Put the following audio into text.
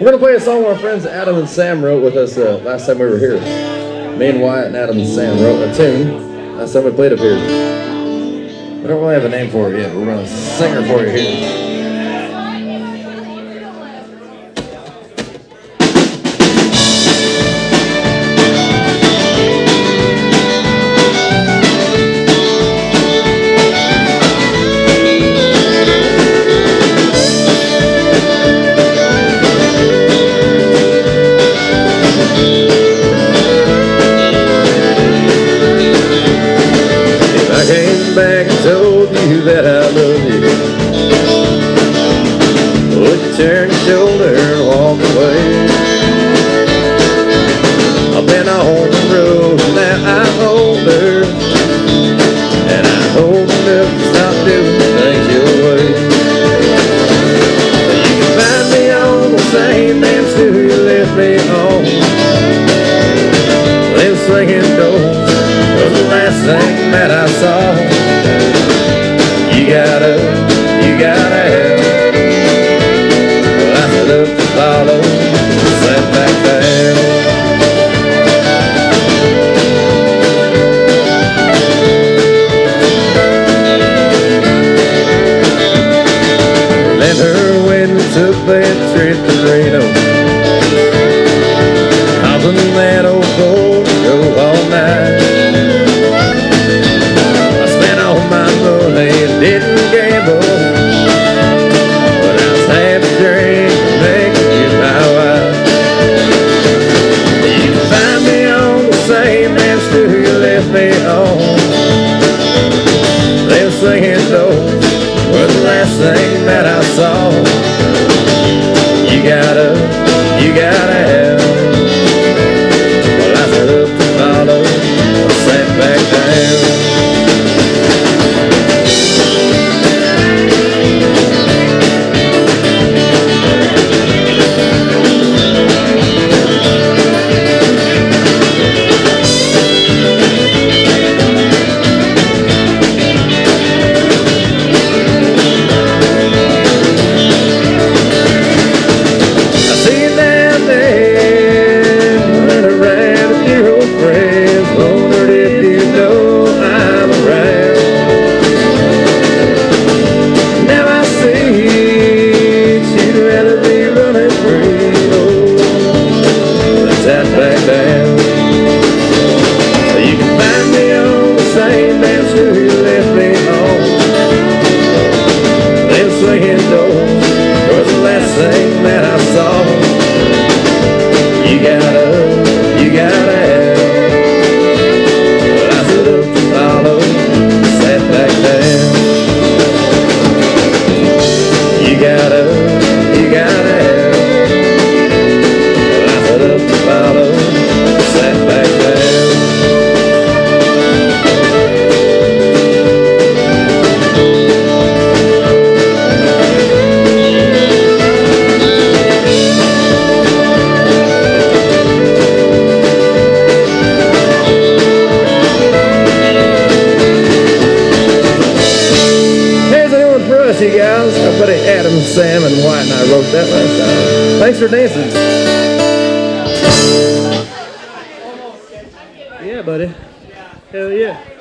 We're gonna play a song our friends Adam and Sam wrote with us uh, last time we were here. Me and Wyatt and Adam and Sam wrote a tune last time we played up here. We don't really have a name for it yet. We're gonna sing her for you here. And walk away I've been on the road, now I'm older And I'm old enough to doing things your way You can find me on the same damn stool you left me on. Them swinging doors was the last thing that I saw that trip to Reno? Hopping that old to go all night. didn't gamble But I was a drink making you my wife You find me on the same stool you left me on Them swinging doors were the last thing that I saw And Wyatt and I wrote that last time. Thanks for dancing. Yeah, buddy. Hell yeah.